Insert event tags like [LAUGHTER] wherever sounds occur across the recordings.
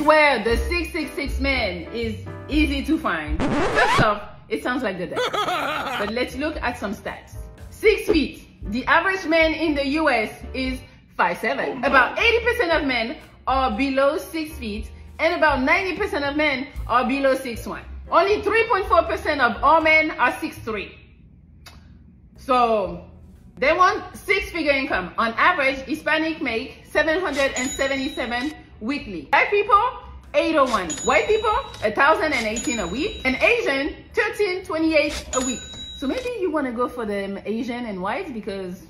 swear the 666 man is easy to find. First off, it sounds like the devil. [LAUGHS] but let's look at some stats. Six feet. The average man in the US is 5'7". About 80% of men are below six feet and about 90% of men are below 6'1". Only 3.4% of all men are 6'3". So they want six-figure income. On average, Hispanic make 777 weekly. Black people, 801. White people, 1,018 a week. And Asian, 1328 a week. So maybe you want to go for the Asian and white because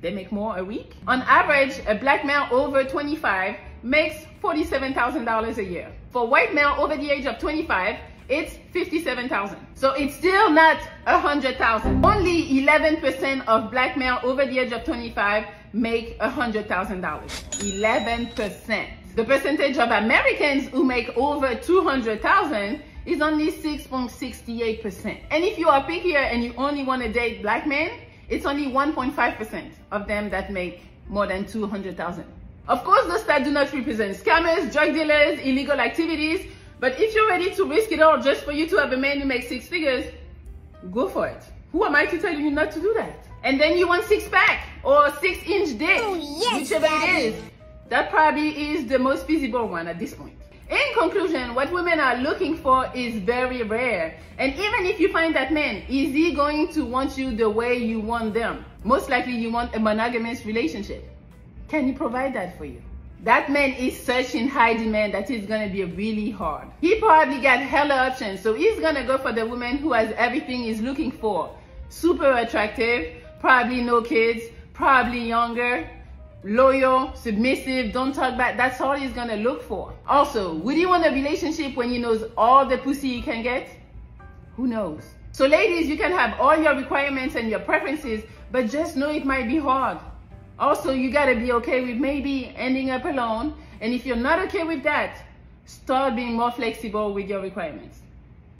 they make more a week. On average, a black male over 25 makes $47,000 a year. For white male over the age of 25, it's 57,000. So it's still not 100,000. Only 11% of black male over the age of 25 make $100,000. 11%. The percentage of Americans who make over 200,000 is only 6.68%. And if you are pickier and you only want to date black men, it's only 1.5% of them that make more than 200,000. Of course, the stats do not represent scammers, drug dealers, illegal activities, but if you're ready to risk it all just for you to have a man who makes six figures, go for it. Who am I to tell you not to do that? And then you want six pack or six inch dick, oh, yes, whichever Daddy. it is. That probably is the most feasible one at this point. In conclusion, what women are looking for is very rare. And even if you find that man, is he going to want you the way you want them? Most likely you want a monogamous relationship. Can he provide that for you? That man is such in high demand that it's gonna be really hard. He probably got hella options, so he's gonna go for the woman who has everything he's looking for. Super attractive, probably no kids, probably younger, loyal, submissive, don't talk back. That's all he's gonna look for. Also, would he want a relationship when he knows all the pussy he can get? Who knows? So ladies, you can have all your requirements and your preferences, but just know it might be hard. Also, you gotta be okay with maybe ending up alone. And if you're not okay with that, start being more flexible with your requirements.